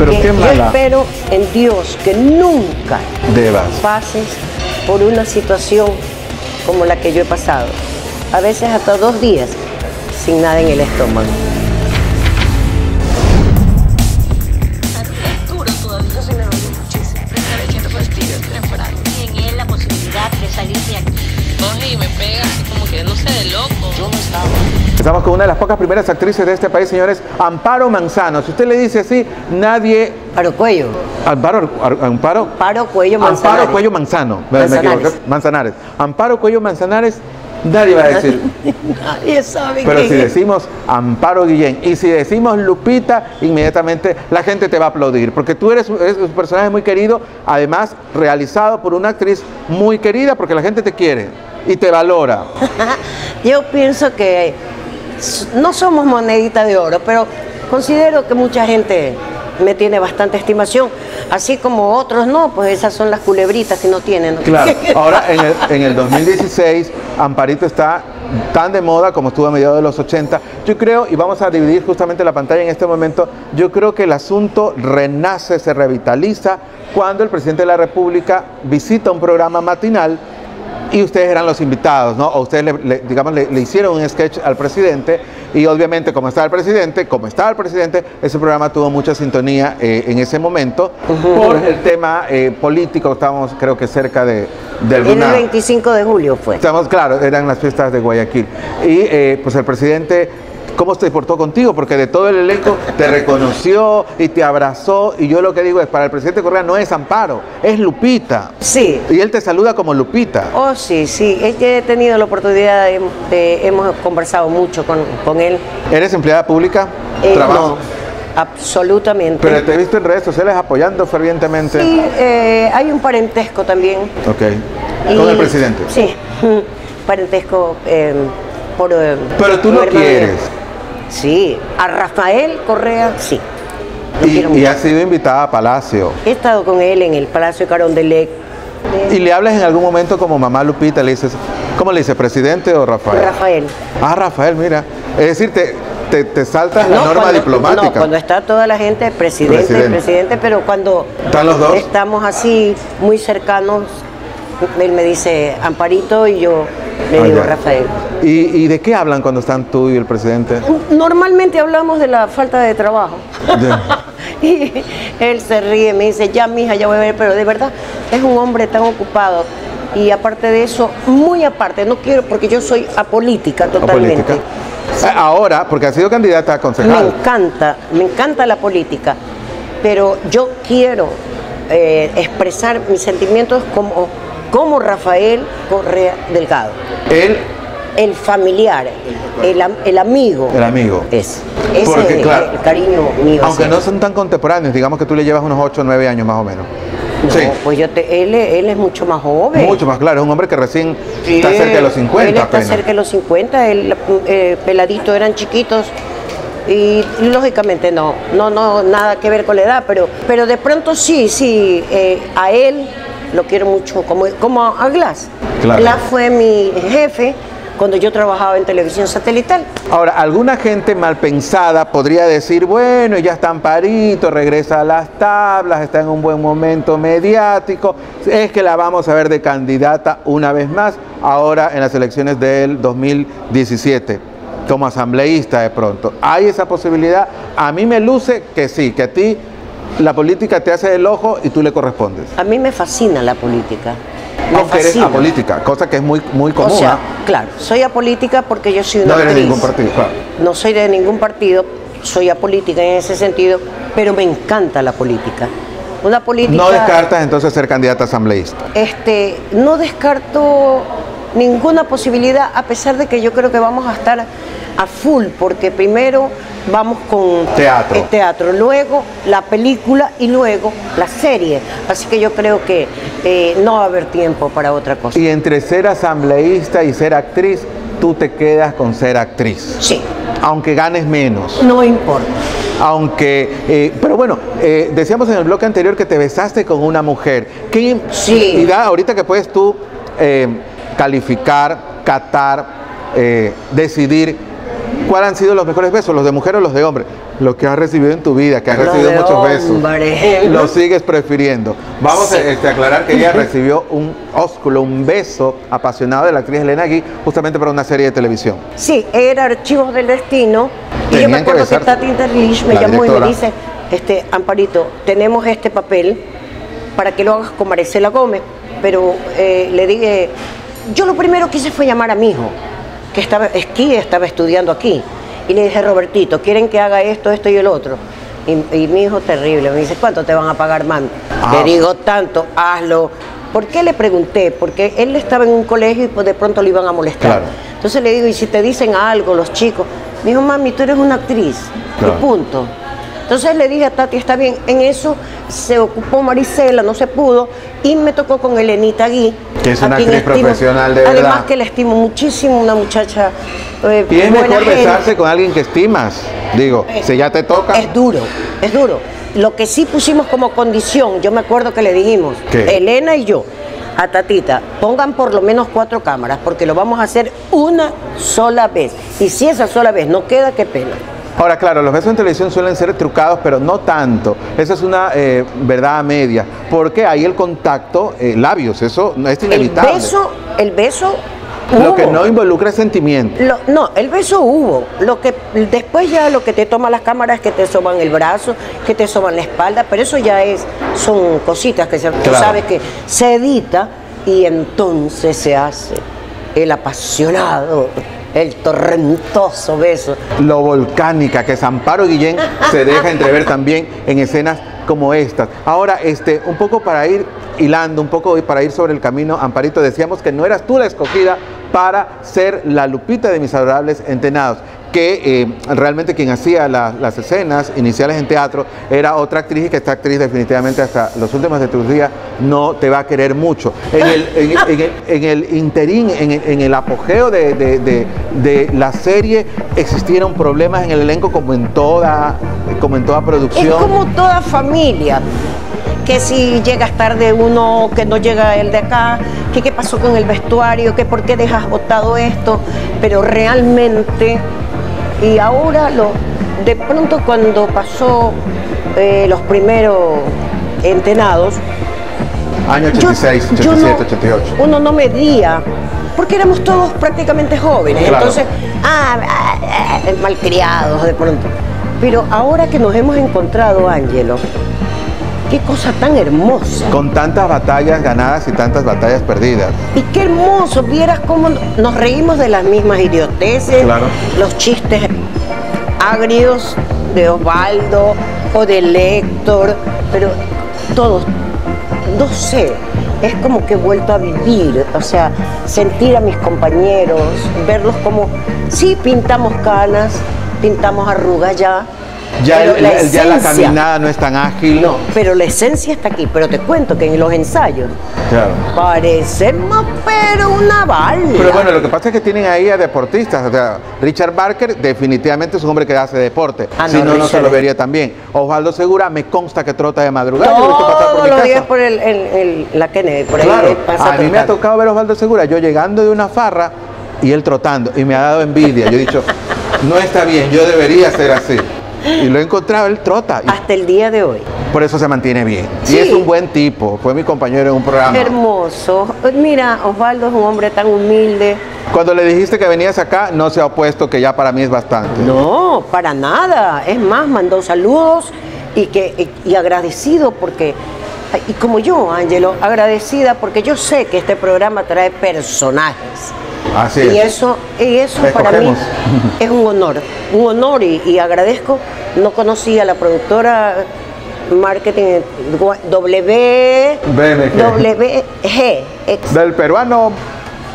Pero que qué yo espero en Dios que nunca Debas. pases por una situación como la que yo he pasado. A veces hasta dos días sin nada en el estómago. Estamos con una de las pocas primeras actrices de este país, señores, Amparo Manzano. Si usted le dice así, nadie... Paro cuello. Amparo, Ar- Amparo, Paro cuello Manzanares. Amparo Cuello Manzano. Manzanares. Manzanares. Amparo Cuello Manzanares, nadie va a decir. Nadie sabe Pero si decimos Amparo Guillén y si decimos Lupita, inmediatamente la gente te va a aplaudir. Porque tú eres, eres un personaje muy querido, además realizado por una actriz muy querida, porque la gente te quiere y te valora. Yo pienso que no somos monedita de oro, pero considero que mucha gente me tiene bastante estimación, así como otros no, pues esas son las culebritas que no tienen. ¿no? Claro, ahora en el, en el 2016 Amparito está tan de moda como estuvo a mediados de los 80. Yo creo, y vamos a dividir justamente la pantalla en este momento, yo creo que el asunto renace, se revitaliza cuando el presidente de la República visita un programa matinal y ustedes eran los invitados, ¿no? O ustedes, le, le- digamos, le, le hicieron un sketch al presidente y obviamente como estaba el presidente, como estaba el presidente, ese programa tuvo mucha sintonía eh, en ese momento por el tema eh, político, estábamos creo que cerca de, de El alguna... 25 de julio fue. Estamos, claro, eran las fiestas de Guayaquil. Y eh, pues el presidente, ¿cómo se portó contigo? Porque de todo el elenco te reconoció y te abrazó. Y yo lo que digo es, para el presidente Correa no es Amparo, es Lupita. Sí. Y él te saluda como Lupita. Oh, sí, sí. Es que he tenido la oportunidad de, de- hemos conversado mucho con, con él. ¿Eres empleada pública? Eh, ¿Trabajas? no, absolutamente. Pero te he visto en redes sociales apoyando fervientemente. Sí, eh, hay un parentesco también. Ok. Con el presidente. Sí, parentesco eh, por... eh, Pero tú lo hermano. quieres. Sí, a Rafael Correa, sí. Y, has sido invitada a Palacio. He estado con él en el Palacio de Carondelet. Y le hablas en algún momento como mamá Lupita, le dices, ¿cómo le dices? ¿Presidente o Rafael? Rafael. Ah, Rafael, mira. Es decir, te, te, te saltas la No, norma cuando- diplomática. No, cuando está toda la gente, presidente, Presidente. presidente, pero cuando ¿Están los dos? estamos así muy cercanos, él me dice Amparito y yo le Ah, digo. Rafael. ¿Y, y de qué hablan cuando están tú y el presidente? Normalmente hablamos de la falta de trabajo. Y él se ríe, me dice, ya mija, ya voy a ver, pero de verdad es un hombre tan ocupado. Y aparte de eso, muy aparte, no quiero, porque yo soy apolítica ¿O totalmente. Eh, Ahora, porque ha sido candidata a Me concejal. encanta, me encanta la política, pero yo quiero eh, expresar mis sentimientos como, como Rafael Correa Delgado, Él, el familiar, el, el amigo. el amigo. Es, ese Porque, es claro, el cariño mío. Aunque no son tan contemporáneos, digamos que tú le llevas unos 8 o 9 años más o menos. No, sí. pues yo te, él, él es mucho más joven. Mucho más claro, es un hombre que recién Sí, está cerca de los 50 Él está apenas. cerca de los 50, el eh, peladito eran chiquitos y lógicamente no, no, no, nada que ver con la edad, pero, pero de pronto sí, sí, eh, a él lo quiero mucho, como, como a Glass. Claro. Glass fue mi jefe cuando yo trabajaba en televisión satelital. Ahora, alguna gente mal pensada podría decir, bueno, ya está Amparito, regresa a las tablas, está en un buen momento mediático, es que la vamos a ver de candidata una vez más, ahora en las elecciones del 2017, como asambleísta de pronto. ¿Hay esa posibilidad? A mí me luce que sí, que a ti la política te hace el ojo y tú le correspondes. A mí me fascina la política. Me Aunque eres fascina. apolítica, cosa que es muy, muy O común. sea, ¿ah? claro, soy apolítica porque yo soy una no eres de ningún partido, claro. No soy de ningún partido, soy apolítica en ese sentido, pero me encanta la política. Una política. No descartas entonces ser candidata asambleísta. Este, no descarto ninguna posibilidad, a pesar de que yo creo que vamos a estar a full, porque primero vamos con Teatro. el teatro, luego la película y luego la serie. Así que yo creo que eh, no va a haber tiempo para otra cosa. Y entre ser asambleísta y ser actriz, tú te quedas con ser actriz. Sí, Aunque ganes menos. no importa. Aunque, eh, pero bueno, eh, decíamos en el bloque anterior que te besaste con una mujer. ¿Qué Sí. Y da ahorita que puedes tú calificar, catar, decidir ¿cuáles han sido los mejores besos? ¿Los de mujer o los de hombre? Lo que has recibido en tu vida, que has recibido de muchos besos. Lo sigues prefiriendo. Vamos a este, aclarar que ella recibió un ósculo, un beso apasionado de la actriz Elena Gui, justamente para una serie de televisión. Sí, era Archivos del Destino. Y Tenían yo me que acuerdo que, besarse. Tati Interlich me La llamó y me dice, este, Amparito, tenemos este papel para que lo hagas con Maricela Gómez. Pero eh, le dije, yo lo primero que hice fue llamar a mi hijo, que estaba, esquí, estaba estudiando aquí. Y le dije, Robertito, ¿quieren que haga esto, esto y el otro? Y, y mi hijo terrible, me dice, ¿cuánto te van a pagar, mami? Ah. Le digo, tanto, hazlo. ¿Por qué le pregunté? Porque él estaba en un colegio y pues de pronto le iban a molestar. Claro. Entonces le digo, ¿y si te dicen algo los chicos? Me dijo, mami, tú eres una actriz. Claro. Y punto. Entonces le dije a Tati, está bien, en eso se ocupó Marisela, no se pudo, y me tocó con Elenita Gui. Que es una actriz profesional de Además verdad. que la estimo muchísimo, una muchacha eh, Y es buena mejor gente. besarse con alguien que estimas. Digo, si ya te toca. Es duro, es duro. Lo que sí pusimos como condición, yo me acuerdo que le dijimos, ¿Qué? Elena y yo, a Tatita, pongan por lo menos cuatro cámaras, porque lo vamos a hacer una sola vez. Y si esa sola vez no queda, qué pena. Ahora, claro, los besos en televisión suelen ser trucados, pero no tanto. Esa es una eh, verdad media. Porque hay el contacto, eh, labios, eso no es El inevitable. beso, el beso. Lo que no involucra es sentimiento. Lo- no, el beso hubo. Lo que después ya lo que te toma las cámaras es que te soban el brazo, que te soban la espalda, pero eso ya es son cositas que se, tú Claro. sabes que se edita y entonces se hace el apasionado, el torrentoso beso. Lo volcánica que Zamparo Guillén se deja entrever también en escenas como estas. Ahora, este, un poco para ir hilando, un poco para ir sobre el camino, Amparito, decíamos que no eras tú la escogida para ser la Lupita de mis adorables entenados, que eh, realmente quien hacía la- las escenas iniciales en teatro era otra actriz y que esta actriz definitivamente hasta los últimos de tus días no te va a querer mucho. En el, interín, en el, apogeo de, la serie, existieron problemas en el elenco como en toda, como en toda Es producción. como toda familia. Que si llegas tarde uno, que no llega el de acá, que qué pasó con el vestuario, que por qué dejas botado esto, pero realmente, y ahora lo, de pronto cuando pasó eh, los primeros entenados, Año yo- 86, yo 87, no- 88. Uno no medía, porque éramos todos prácticamente jóvenes. Claro. Entonces, ah, ah, ah, malcriados de pronto. Pero ahora que nos hemos encontrado, Ángelo, qué cosa tan hermosa. Con tantas batallas ganadas y tantas batallas perdidas. Y qué hermoso, vieras cómo nos reímos de las mismas idioteces, Claro. los chistes agrios de Osvaldo o de Héctor, pero todos, no sé, es como que he vuelto a vivir, o sea, sentir a mis compañeros, verlos como, sí, pintamos canas, pintamos arrugas ya, Ya, pero el- el- ya la caminada no es tan ágil. No, pero la esencia está aquí, pero te cuento que en los ensayos Claro. parecemos pero una bala. Pero bueno, lo que pasa es que tienen ahí a deportistas. O sea, Richard Barker definitivamente es un hombre que hace deporte. Ah, si no, no, no se lo vería tan bien. Osvaldo Segura me consta que trota de madrugada. Lo Todos mi los casa. días por el, el- el- la Kennedy, por ahí Claro, pasa a mí me ha tocado ver a Osvaldo Segura, yo llegando de una farra y él trotando, y me ha dado envidia. Yo he dicho, no está bien, yo debería ser así. Y lo he encontrado, él trota, Hasta el día de hoy. por eso se mantiene bien. Sí. Y es un buen tipo, fue mi compañero en un programa. Hermoso. Mira, Osvaldo es un hombre tan humilde. Cuando le dijiste que venías acá, no se ha opuesto, que ya para mí es bastante. No, para nada. Es más, mandó saludos y, que, y, y agradecido porque, y como yo, Ángelo, agradecida porque yo sé que este programa trae personajes. Así Y es. eso, y eso para mí es un honor, un honor y, y agradezco. No conocía a la productora marketing W. WG. Del peruano,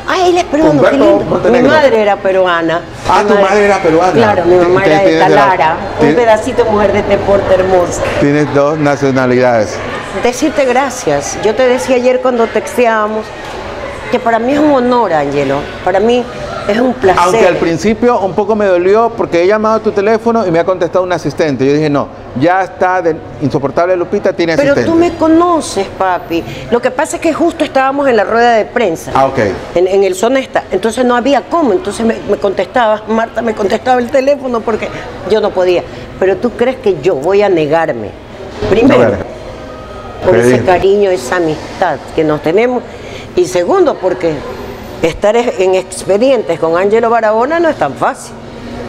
Ay, él es peruano, qué lindo. Mi madre era peruana. Ah, Mi tu madre era peruana. Claro, mi mamá era de la- Talara, un pedacito de mujer de este porte hermosa. tienes dos nacionalidades. Decirte gracias. Yo te decía ayer cuando texteábamos que para mí es un honor, Angelo. Para mí Es un placer. Aunque al principio un poco me dolió porque he llamado a tu teléfono y me ha contestado un asistente. Yo dije, no, ya está de insoportable Lupita, tiene Pero asistente. tú me conoces, papi. Lo que pasa es que justo estábamos en la rueda de prensa. Ah, ok. En, en el Sonesta. Entonces no había cómo. Entonces me, me contestaba, Marta me contestaba el teléfono porque yo no podía. Pero tú crees que yo voy a negarme. Primero, por Pero ese cariño, esa amistad que nos tenemos. Y segundo, porque estar en expedientes con Ángelo Barahona no es tan fácil.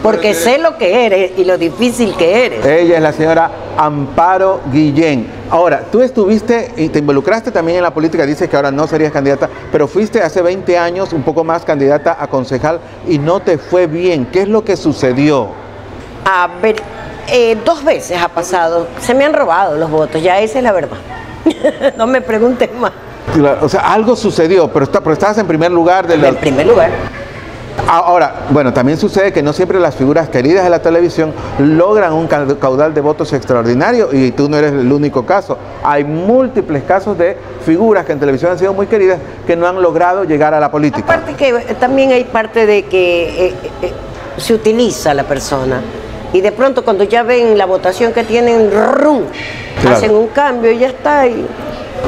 Porque sé lo que eres y lo difícil que eres. Ella es la señora Amparo Guillén. Ahora, tú estuviste y te involucraste también en la política, dices que ahora no serías candidata, pero fuiste hace 20 años un poco más candidata a concejal y no te fue bien. ¿Qué es lo que sucedió? A ver, eh, dos veces ha pasado. Se me han robado los votos, ya esa es la verdad. no me preguntes más. O sea, algo sucedió, pero, está, pero estabas en primer lugar de la... En primer lugar, Ahora, bueno, también sucede que no siempre las figuras queridas de la televisión logran un ca- caudal de votos extraordinario y tú no eres el único caso. Hay múltiples casos de figuras que en televisión han sido muy queridas que no han logrado llegar a la política. aparte que eh, también hay parte de que eh, eh, se utiliza la persona. Y de pronto cuando ya ven la votación que tienen, ¡rum! Claro. hacen un cambio y ya está. Y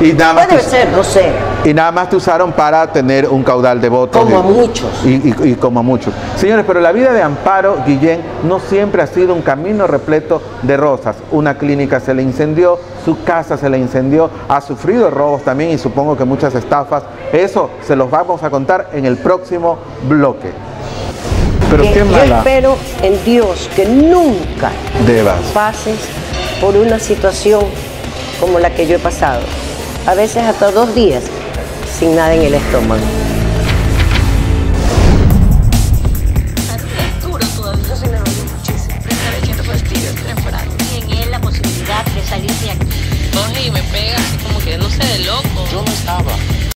Y nada más puede te- ser, no sé. Y nada más te usaron para tener un caudal de votos. Como a muchos. Y, y- y como a muchos. Señores, pero la vida de Amparo Guillén no siempre ha sido un camino repleto de rosas. Una clínica se le incendió, su casa se le incendió, ha sufrido robos también y supongo que muchas estafas. Eso se los vamos a contar en el próximo bloque. Pero Que qué yo mala espero en Dios que nunca pases por una situación como la que yo he pasado. A veces hasta dos días sin nada en el estómago.